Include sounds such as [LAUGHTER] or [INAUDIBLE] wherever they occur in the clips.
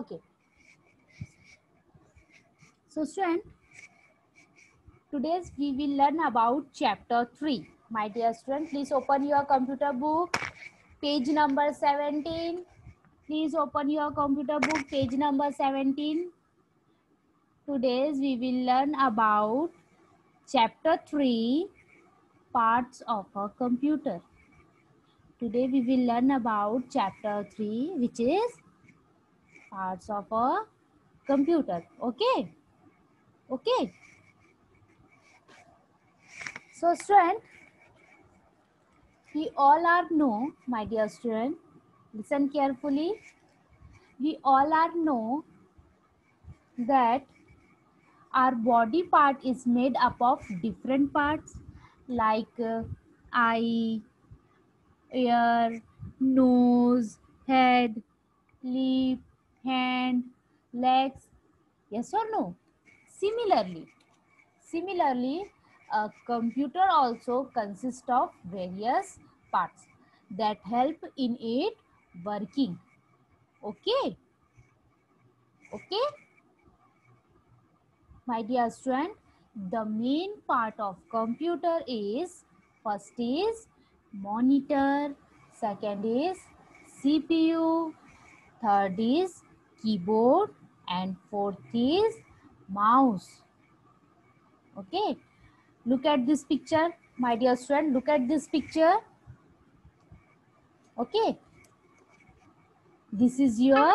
Okay. So student, today's we will learn about chapter 3. My dear student, please open your computer book, page number 17. Please open your computer book, page number 17. Today's we will learn about chapter 3, parts of a computer. Today we will learn about chapter 3, which is parts of a computer. Okay? Okay. So student, we all are know, my dear student, listen carefully. We all are know that our body part is made up of different parts like uh, eye, ear, nose, head, lip, hand, legs. Yes or no? Similarly, similarly, a computer also consists of various parts that help in it working. Okay? Okay? My dear student, the main part of computer is first is monitor, second is CPU, third is keyboard and fourth is mouse. Okay. Look at this picture, my dear student. Look at this picture. Okay. This is your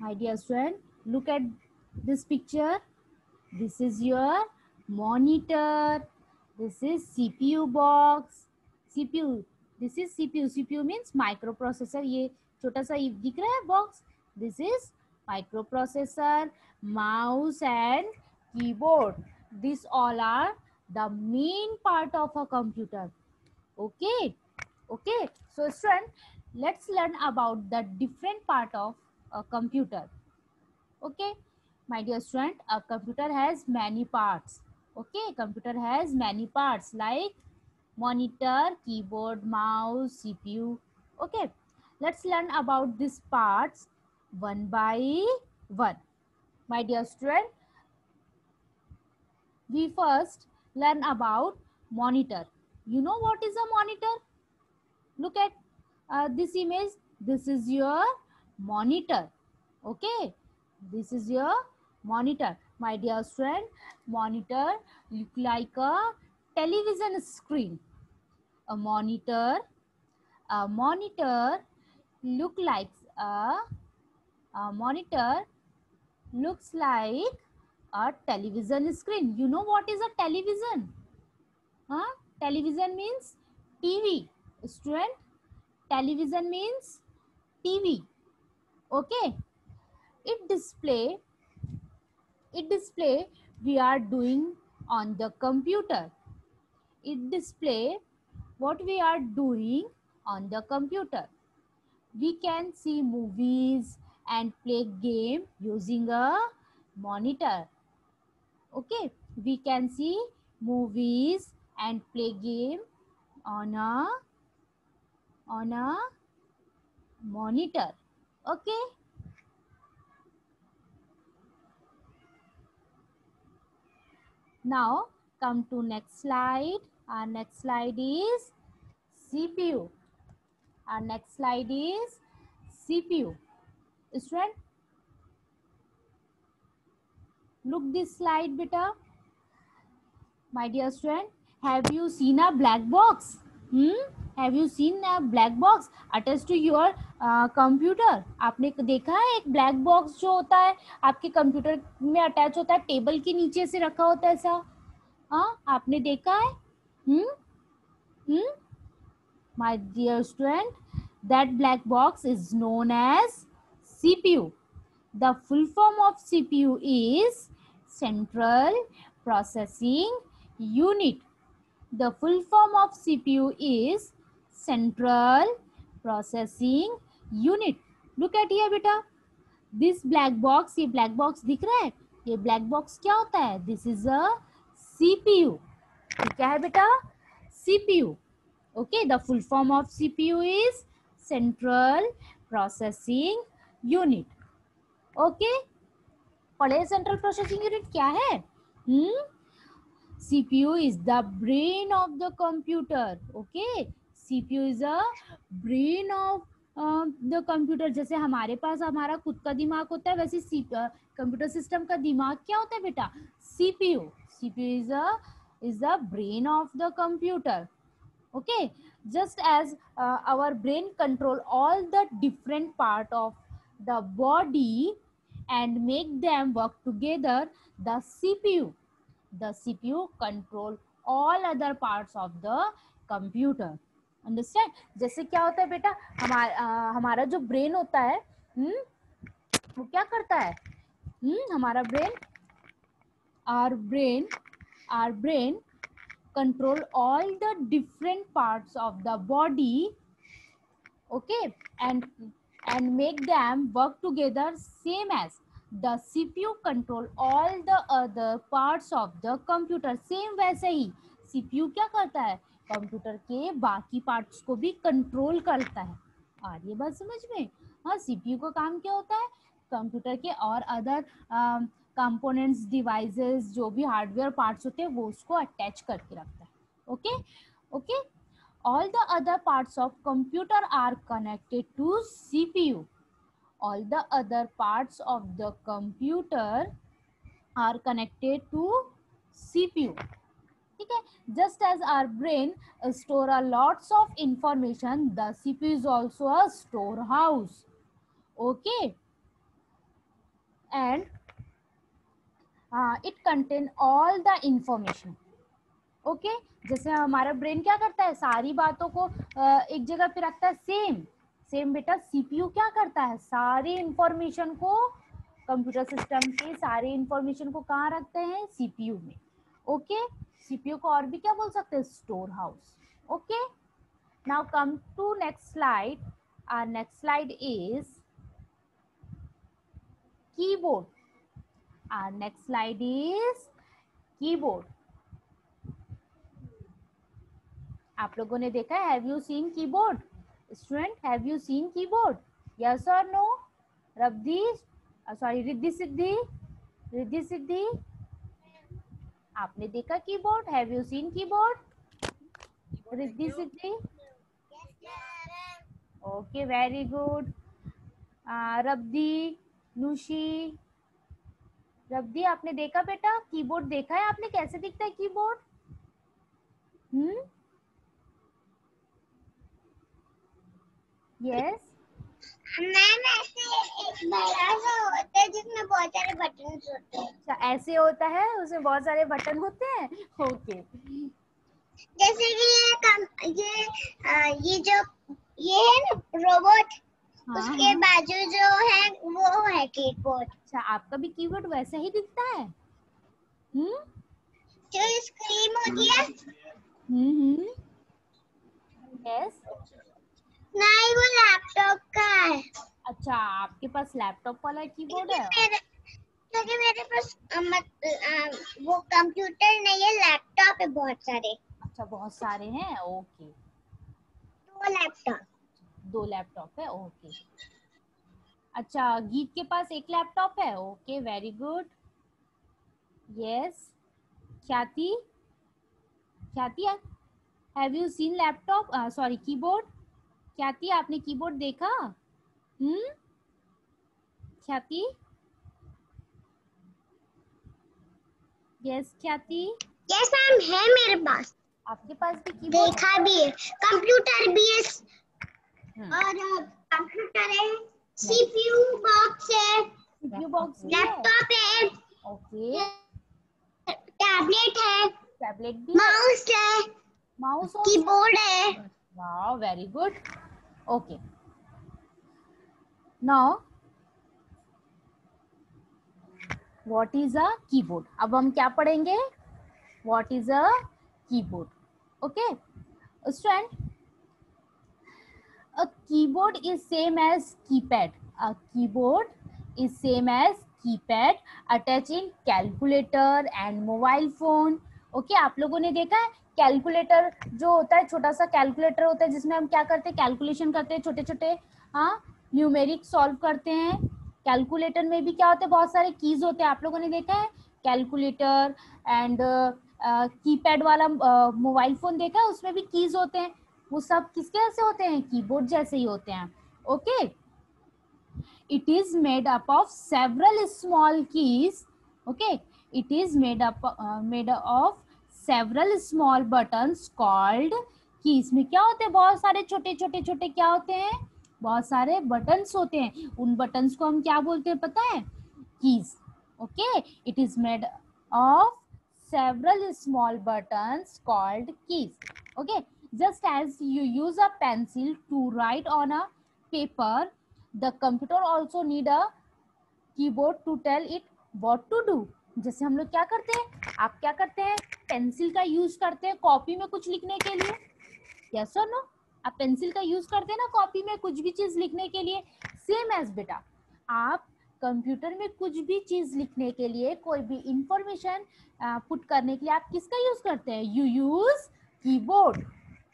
my dear student look at this picture this is your monitor This is CPU box. CPU. This is CPU. CPU means microprocessor. ये छोटा सा ये दिख रहा है box. This is microprocessor, mouse and keyboard. These all are the main part of a computer. Okay. Okay. So student, let's learn about the different part of a computer okay my dear student a computer has many parts okay computer has many parts like monitor keyboard mouse cpu okay let's learn about these parts one by one. My dear student we first learn about monitor. You know what is a monitor? Look at uh, this image. This is your monitor. Okay this is your monitor my dear friend monitor look like a television screen. A monitor a monitor look like a, a monitor looks like a television screen. You know what is a television? Huh? Television means tv student television means tv okay? It display it display we are doing on the computer. It display what we are doing on the computer. We can see movies and play game using a monitor. Okay we can see movies and play game on a on a monitor. Okay now come to next slide. Our next slide is cpu our next slide is cpu student look this slide beta. My dear student have you seen a black box have you seen a black box attached to your computer आपने देखा है एक black box जो होता है? आपके computer में attach होता है टेबल के नीचे से रखा होता है ऐसा? हाँ? आपने देखा है? Hmm hmm my dear student that black box is known as CPU the full form of CPU is central processing unit the full form of cpu is central processing unit look at here beta this black box ये black box दिख रहा है ये black box क्या होता है this is a cpu ये क्या है बेटा cpu okay the full form of cpu is central processing unit okay पढ़े सेंट्रल प्रोसेसिंग यूनिट क्या है hmm CPU is the brain of the computer. Okay, CPU is a brain of uh, the computer जैसे हमारे पास हमारा खुद का दिमाग होता है वैसे कंप्यूटर सिस्टम uh, का दिमाग क्या होता है बेटा? CPU CPU is is a brain of the computer okay just as our brain control all the different part of the body and make them work together the CPU the CPU control all other parts of the computer. Understand? जैसे क्या होता है बेटा हमारा हमारा जो brain होता है हुँ? वो क्या करता है हुँ? हमारा brain our brain our brain control all the different parts of the body okay and and make them work together same as the CPU control all the other parts of the computer, same वैसे ही। CPU क्या करता है? Computer के बाकी parts को भी control करता है। आ रही है बात समझ में? हाँ CPU का काम क्या होता है? कंप्यूटर के और अदर कंपोनेंट्स डिवाइसेस जो भी हार्डवेयर पार्ट्स होते हैं, वो उसको अटैच करके रखता है। Okay okay all the other parts of computer are connected to CPU all the other parts of the computer are connected to cpu ठीक है? Just as our brain store our lots of information the CPU is also a storehouse okay and it contain all the information okay जैसे हमारा brain क्या करता है? सारी बातों को uh, एक जगह पे रखता है सेम सेम बेटा सीपीयू क्या करता है? सारी इंफॉर्मेशन को कंप्यूटर सिस्टम के सारे इंफॉर्मेशन को कहाँ रखते हैं? सीपीयू में। ओके सीपीयू को और भी क्या बोल सकते हैं? Storehouse okay now come to next slide our next slide is keyboard our next slide is keyboard आप लोगों ने देखा है? Have you seen keyboard student have you seen keyboard yes और नो रब्दी सॉरी रिद्धि सिद्धि रिद्धि सिद्धि आपने देखा keyboard have you seen keyboard Riddhi Siddhi okay very good Rabdi Nushi Rabdi आपने देखा बेटा? कीबोर्ड देखा है आपने? कैसे दिखता है कीबोर्ड हम्म यस मैम ऐसे एक बड़ा सा होता है जिसमें बहुत सारे बटन होते हैं। अच्छा ऐसे होता है उसमें बहुत सारे बटन होते हैं? ओके जैसे कि ये कम ये आ, ये जो ये है ना रोबोट हाँ उसके हाँ। बाजू जो है वो है कीबोर्ड अच्छा आपका भी कीबोर्ड वैसा ही दिखता है? हम्म? जो स्क्रीन होती है। हम्म यस नहीं वो लैपटॉप का है। अच्छा आपके पास लैपटॉप वाला कीबोर्ड है? क्योंकि मेरे पास वो कंप्यूटर नहीं है लैपटॉप है बहुत सारे। अच्छा बहुत सारे हैं? ओके दो लैपटॉप दो लैपटॉप है? ओके अच्छा गीत के पास एक लैपटॉप है? Okay very good yes Khyati? Khyati have you seen laptop sorry keyboard Khyati आपने कीबोर्ड देखा? हम्म? ख्याति? यस ख्याति? यस मैम है मेरे पास। आपके पास भी कीबोर्ड देखा भी है। कंप्यूटर भी है। हम्म, और कंप्यूटर है। सीपीयू बॉक्स है। सीपीयू बॉक्स लैपटॉप है? ओके टैबलेट है। टैबलेट भी माउस है। माउस और कीबोर्ड है। Wow very good. Okay now what is a keyboard अब हम क्या पढ़ेंगे what is a keyboard okay student a keyboard is same as keypad a keyboard is same as keypad attached in calculator and mobile phone okay, आप लोगों ने देखा है calculator जो होता है छोटा सा कैलकुलेटर होता है, जिसमें हम क्या करते हैं कैलकुलेशन करते हैं छोटे छोटे हाँ न्यूमेरिक सॉल्व करते हैं। कैलकुलेटर में भी क्या होते हैं, बहुत सारे कीज होते हैं, आप लोगों ने देखा है? कैलकुलेटर एंड कीपैड वाला मोबाइल फ़ोन देखा है? उसमें भी कीज होते हैं। वो सब किसके जैसे होते हैं? कीबोर्ड जैसे ही होते हैं। Okay it is made up of several small keys okay it is made up made of several small buttons called keys में क्या होते हैं बहुत सारे छोटे छोटे छोटे क्या होते हैं बहुत सारे बटन्स होते हैं उन बटन्स को हम क्या बोलते हैं पता है keys okay it is made of several small buttons called keys okay just as you use a pencil to write on a paper the computer also need a keyboard to tell it what to do जैसे हम लोग क्या करते हैं? आप क्या करते हैं? पेंसिल का यूज़ करते हैं कॉपी में कुछ लिखने के लिए। यस और नो आप पेंसिल का यूज़ करते हैं ना कॉपी में कुछ भी चीज़ लिखने के लिए? सेम एज बेटा। आप कंप्यूटर में कुछ भी चीज़ लिखने के लिए, कोई भी इंफॉर्मेशन पुट करने के लिए आप किसका यूज़ करते हैं? You use keyboard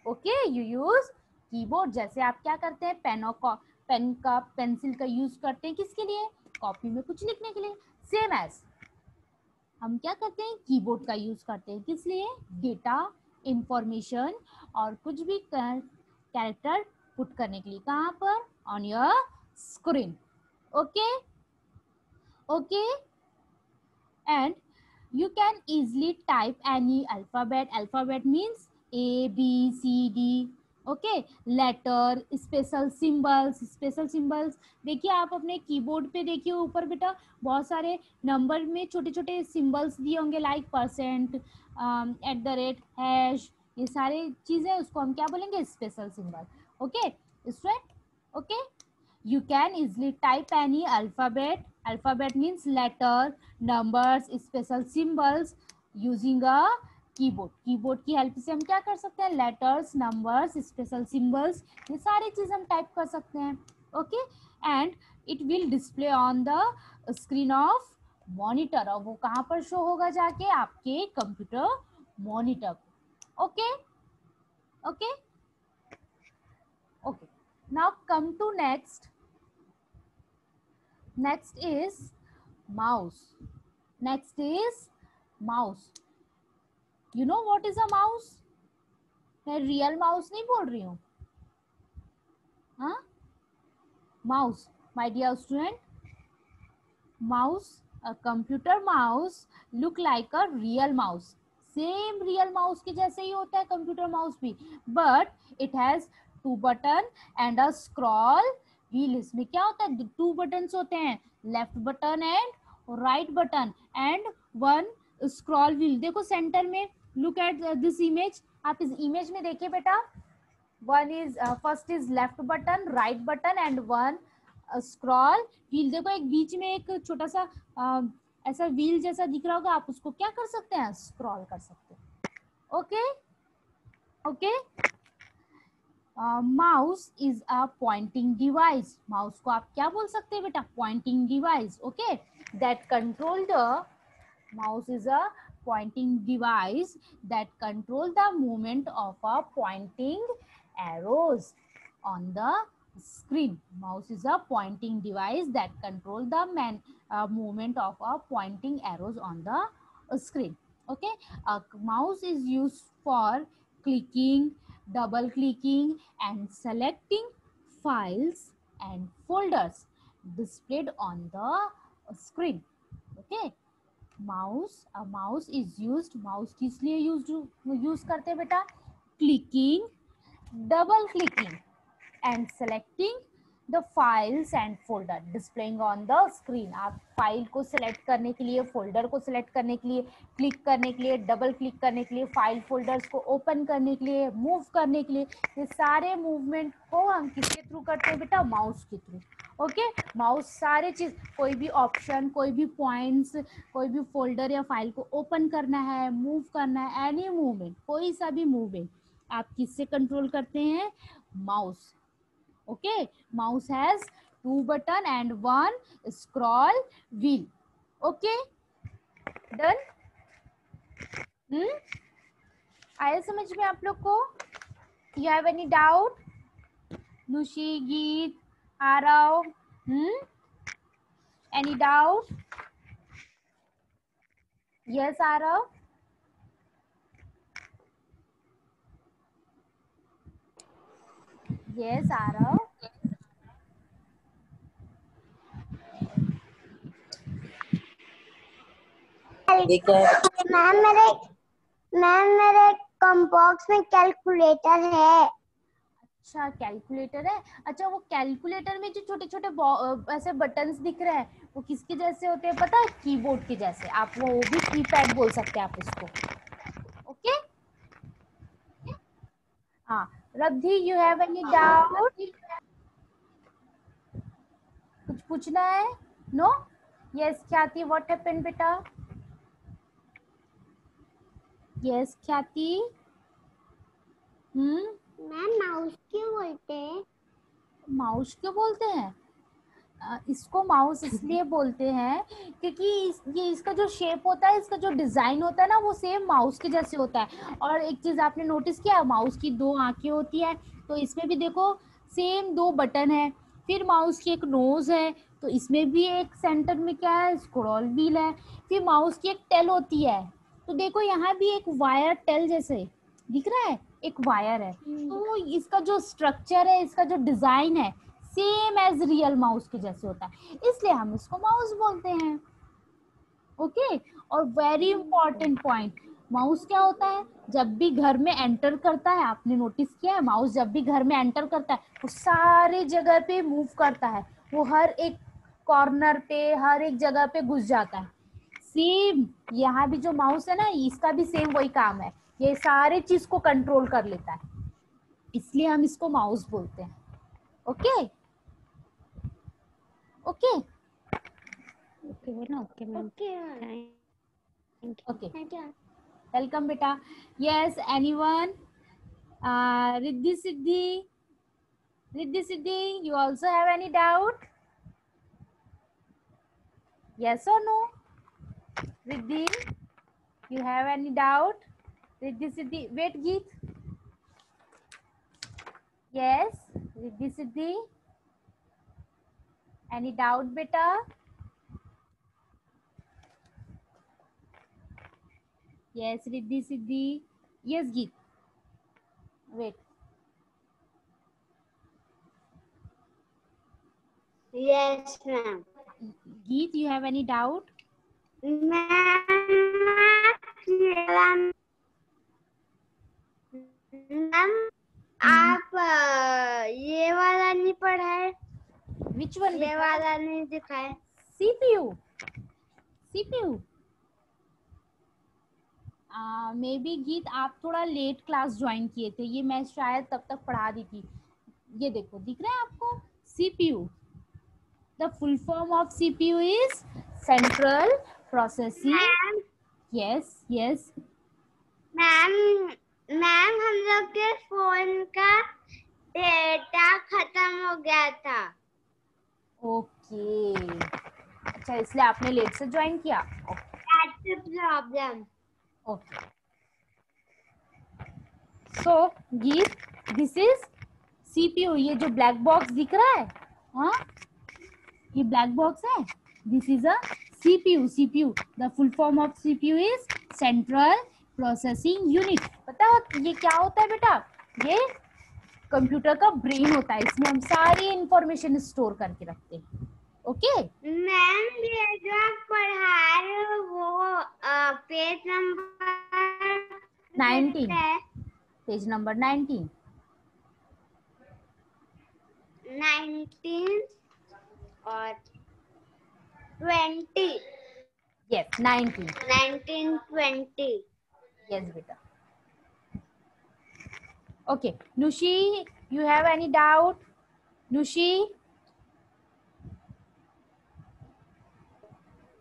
okay you use keyboard जैसे आप क्या करते हैं? पेन और पेन का पेंसिल का यूज़ करते हैं किसके लिए? कॉपी में कुछ लिखने के लिए। सेम एज हम क्या करते हैं? कीबोर्ड का यूज़ करते हैं। किस लिए? डेटा इंफॉर्मेशन और कुछ भी कैरेक्टर पुट करने के लिए। कहाँ पर? On your screen okay okay and you can easily type any alphabet. Alphabet means a b c d okay? Letter, special symbols special symbols. देखिए, आप अपने कीबोर्ड पे देखिए ऊपर बेटा, बहुत सारे नंबर में छोटे छोटे सिंबल्स दिए होंगे like percent at the rate hash ये सारे चीज़ें, उसको हम क्या बोलेंगे? Special symbol okay? Student okay you can easily type any alphabet. Alphabet means letter, numbers, special symbols using a keyboard. Keyboard की हेल्प से हम क्या कर सकते हैं? लेटर्स नंबर्स स्पेशल सिंबल्स ये सारी चीज़ हम टाइप कर सकते हैं। Okay and it will display on the screen of monitor और वो कहाँ पर शो होगा जाके? आपके computer monitor okay okay okay now come to next next is mouse next is mouse. You know what is a mouse? मैं real mouse नहीं बोल रही हूँ। Mouse my dear student mouse computer mouse, look like a real mouse. Same real mouse के जैसे ही होता है कंप्यूटर माउस भी। But it has two button and a scroll wheel इसमें क्या होता है? टू बटन होते हैं। Left button and right button and one scroll wheel देखो सेंटर में लुक एट दिस इमेज आप इस इमेज में देखिए बेटा। One is first is left button right button and one scroll wheel देखो एक बीच में एक छोटा सा uh, ऐसा व्हील जैसा दिख रहा होगा। आप उसको क्या कर सकते हैं? स्क्रॉल कर सकते हैं। Okay okay mouse is a pointing device mouse को आप क्या बोल सकते हैं बेटा? Pointing device okay that control the mouse is a pointing device that control the movement of a pointing arrows on the screen. Mouse is a pointing device that control the man uh, movement of a pointing arrows on the screen. Okay? A mouse is used for clicking double clicking and selecting files and folders displayed on the screen. Okay mouse mouse is use mouse किस लिए use use करते हैं बेटा? Clicking double clicking and selecting the files and folder displaying on the screen आप file को select करने के लिए फोल्डर को सिलेक्ट करने के लिए क्लिक करने के लिए डबल क्लिक करने के लिए फ़ाइल फोल्डर्स को ओपन करने के लिए मूव करने के लिए, ये सारे मूवमेंट को हम किसके थ्रू करते हैं बेटा? माउस के थ्रू ओके माउस सारे चीज़, कोई भी ऑप्शन कोई भी पॉइंट्स कोई भी फोल्डर या फ़ाइल को ओपन करना है मूव करना है एनी मूवमेंट कोई सा भी मूवमेंट आप किससे कंट्रोल करते हैं? Mouse okay mouse has two button and one scroll wheel okay done hmm? आया समझ में आप लोग को you have any doubt Nushi Geet Aarav hmm any doubt yes Aarav yes Aarav ma'am मेरे मैम मेरे कॉम्बॉक्स में कैलकुलेटर है। अच्छा कैलकुलेटर है? अच्छा वो कैलकुलेटर में जो छोटे छोटे ऐसे बटन्स दिख रहे हैं वो किसके जैसे होते हैं पता है? कीबोर्ड के जैसे। आप वो वो भी कीपैड बोल सकते हैं आप उसको ओके हाँ। Rabdhi you have any doubt कुछ पूछना है? No yes Khyati what happened बेटा? यस ख्याति हम्म? मैम माउस क्यों बोलते हैं? माउस क्यों बोलते हैं? इसको माउस इसलिए [LAUGHS] बोलते हैं क्योंकि इस, ये इसका जो शेप होता है इसका जो डिज़ाइन होता है ना वो सेम माउस के जैसे होता है। और एक चीज़ आपने नोटिस किया माउस की दो आँखें होती है तो इसमें भी देखो सेम दो बटन है। फिर माउस की एक नोज़ है तो इसमें भी एक सेंटर में क्या है स्क्रॉल व्हील है। फिर माउस की एक टेल होती है तो देखो यहाँ भी एक वायर टेल जैसे दिख रहा है? एक वायर है। तो इसका जो स्ट्रक्चर है इसका जो डिज़ाइन है सेम एज रियल माउस के जैसे होता है। इसलिए हम इसको माउस बोलते हैं। Okay okay? और वेरी इंपॉर्टेंट पॉइंट माउस क्या होता है? जब भी घर में एंटर करता है, आपने नोटिस किया है माउस जब भी घर में एंटर करता है, वो सारे जगह पे मूव करता है। वो हर एक कॉर्नर पे, हर एक जगह पे घुस जाता है। सेम यहाँ भी जो माउस है ना, इसका भी सेम वही काम है। ये सारे चीज़ को कंट्रोल कर लेता है। इसलिए हम इसको माउस बोलते हैं। Okay ओके ओके बोला okay ma'am thank okay welcome बेटा yes anyone Riddhi Siddhi Riddhi Siddhi you also have any doubt yes or no riddhi you have any doubt riddhi siddhi wait geet yes riddhi siddhi Any doubt beta yes riddhi siddhi yes geet wait yes ma'am geet you have any doubt ma'am ma'am आप ये वाला नहीं पढ़ा है which one? ये वाला नहीं दिखाए CPU CPU मे बी गीत आप थोड़ा लेट क्लास ज्वाइन किए थे ये मैं शायद तब तक पढ़ा दी थी। ये देखो दिख रहा है आपको? CPU the full form of CPU is central processing yes yes ma'am हम लोग के फ़ोन का डेटा खत्म हो गया था ओके अच्छा इसलिए आपने लेट से ज्वाइन किया? Problem okay so this is CPU ये जो ब्लैक बॉक्स दिख रहा है हाँ? ये ब्लैक बॉक्स है? This is a CPU CPU the full form of CPU is central processing unit पता है ये क्या होता है बेटा? ये कंप्यूटर का ब्रेन होता है। इसमें हम सारी इंफॉर्मेशन स्टोर करके रखते हैं। ओके? मैम ये जो आप पढ़ा रहे हो वो page number 19 page number 19 nineteen और twenty. Yes 19 nineteen twenty. Yes, beta. Okay, Nushi, you have any doubt? Nushi,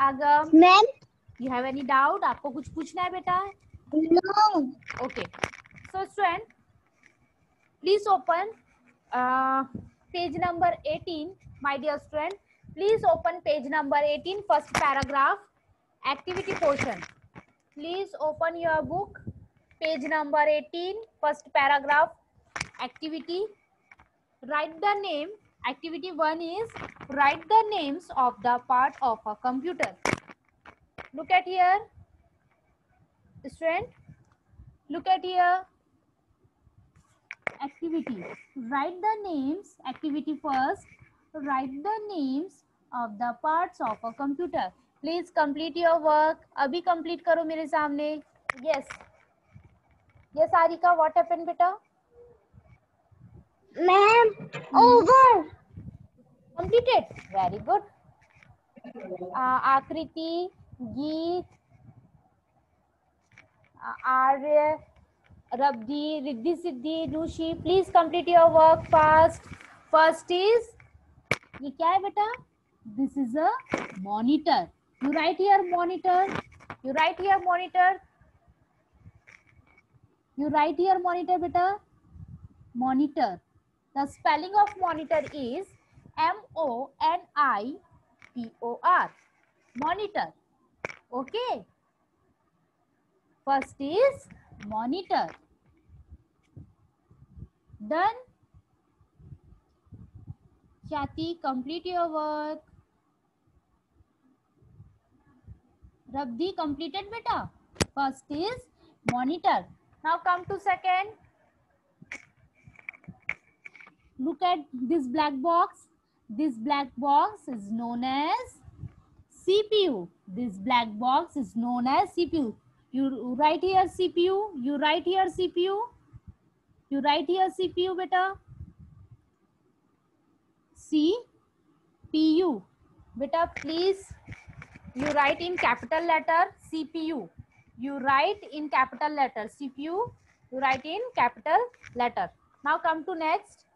अगर यू हैव एनी डाउट आपको कुछ पूछना है बेटा? Okay so student please open page number 18 my dear student please open page number 18 first paragraph activity portion please open your book page number 18 first paragraph activity write the name Activity 1 is write the names of the part of a computer. Look at here. Student, look at here activity write the names activity first write the names of the parts of a computer please complete your work अभी complete करो मेरे सामने yes yes Arika what happened बेटा Ma'am over completed. Very good. Uh, Akriti Geet uh, Arya Rabdi Riddhi Siddhi Rushi please complete your work fast first is ये क्या है बेटा? This is a monitor you write here monitor you write here monitor you write here monitor बेटा? Monitor The spelling of monitor is M-O-N-I-T-O-R. Monitor. Okay. First is monitor. Then, Chati, complete your work. Rabdi completed beta. First is monitor. Now come to second look at this black box this black box is known as CPU this black box is known as CPU you write here CPU, you write here CPU, you write here CPU beta. CPU. Beta, please, you write in capital letter CPU. You write in capital letter CPU, you write in capital letter. Now come to next.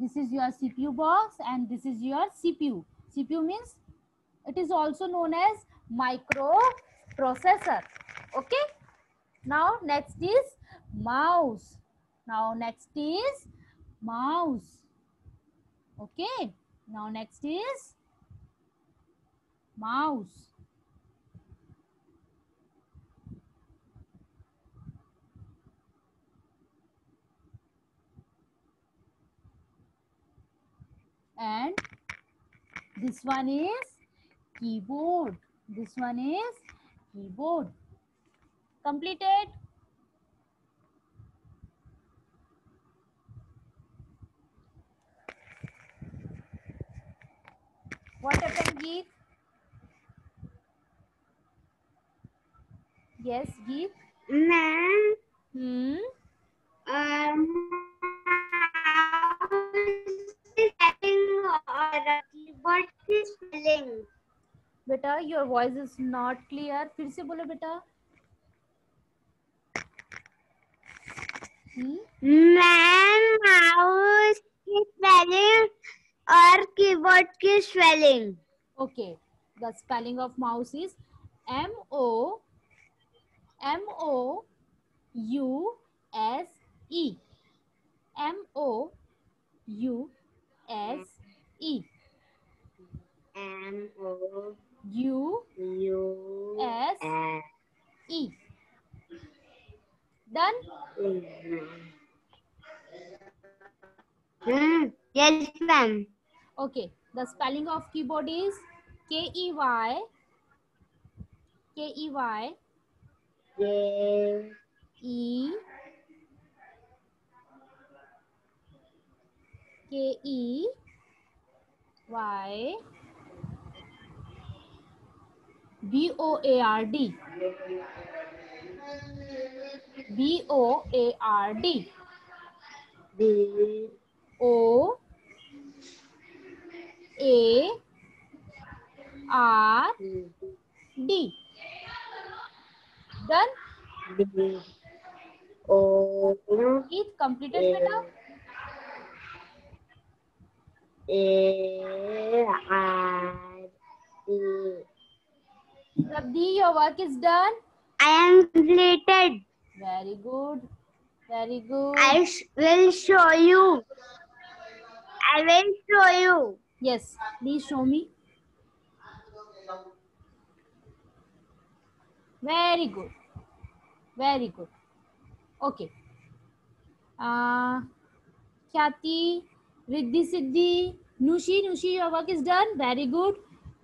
This is your CPU box and this is your CPU. CPU means it is also known as microprocessor. Okay. Now next is mouse. Now next is mouse. Okay. Now next is mouse. And this one is keyboard. This one is keyboard. Completed. What happened geet yes geet ma'am hmm? Um, बेटा your voice is not clear फिर से बोलो बेटा। Hmm? Ma'am mouse की spelling और keyboard की spelling Okay, the spelling of mouse is M O M O U S E. M O U S E. M O U U S E. Done? Mm-hmm. Mm. Yes, ma'am. Okay. The spelling of keyboard is K E Y K E Y K E K E Y B O A R D B O A R D D O A R D. Done? O It completed, beta. A R D. Rabdi, your work is done. I am completed. Very good. Very good. I sh- will show you. I will show you. Yes, please show me. Very good. Very good. Okay. Uh, Khyati, Riddhi Siddhi, Nushi, Nushi, your work is done. Very good.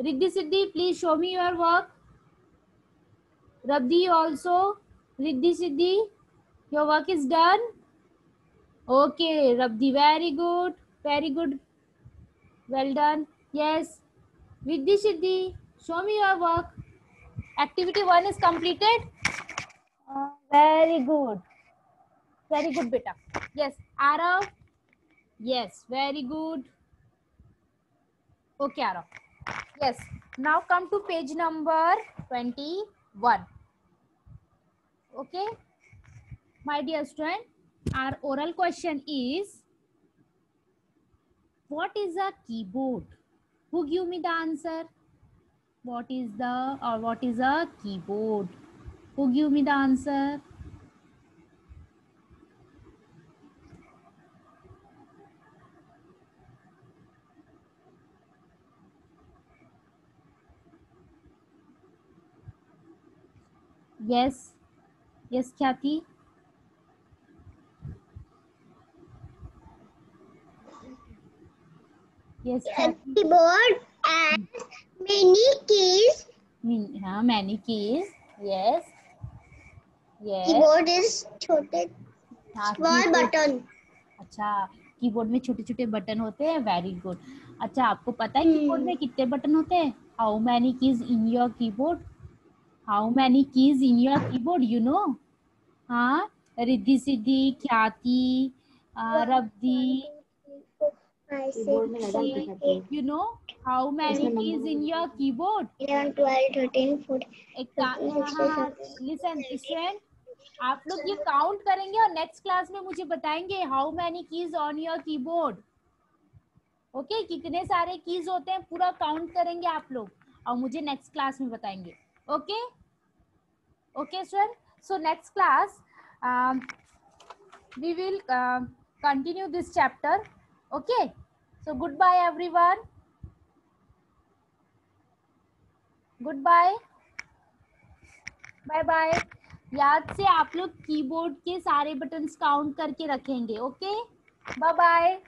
Riddhi Siddhi, please show me your work. Rabdi also. Riddhi Siddhi, your work is done. Okay, Rabdi, very good. Very good. Well done. Yes. Riddhi Siddhi, show me your work. Activity 1 is completed. Uh, very good. Very good, beta. Yes. Arav. Yes. Very good. Okay, Arav. Yes. Now come to page number 21. Okay. My dear student, our oral question is what is a keyboard? Who give me the answer? What is the or what is a keyboard? Who give me the answer? Yes yes Khyati yes keyboard and many keys हाँ many keys yes yes keyboard is छोटे हाँ, small button अच्छा keyboard में छोटे छोटे button होते हैं? Very good अच्छा आपको पता है कीबोर्ड में कितने बटन होते हैं? How many keys in your keyboard board how many keys in your keyboard you know हाँ Riddhi Siddhi Khyati uh, Rabdi you know how many keys in your keyboard Eleven, twelve, thirteen, fourteen. एक listen student आप लोग ये count करेंगे और next class में मुझे बताएँगे how many keys on your keyboard okay कितने सारे कीज होते हैं पूरा काउंट करेंगे आप लोग और मुझे नेक्स्ट क्लास में बताएँगे. Okay okay student so next class we will uh, continue this chapter okay so goodbye everyone goodbye bye bye याद से आप लोग कीबोर्ड के सारे बटन्स काउंट करके रखेंगे ओके बाय बाय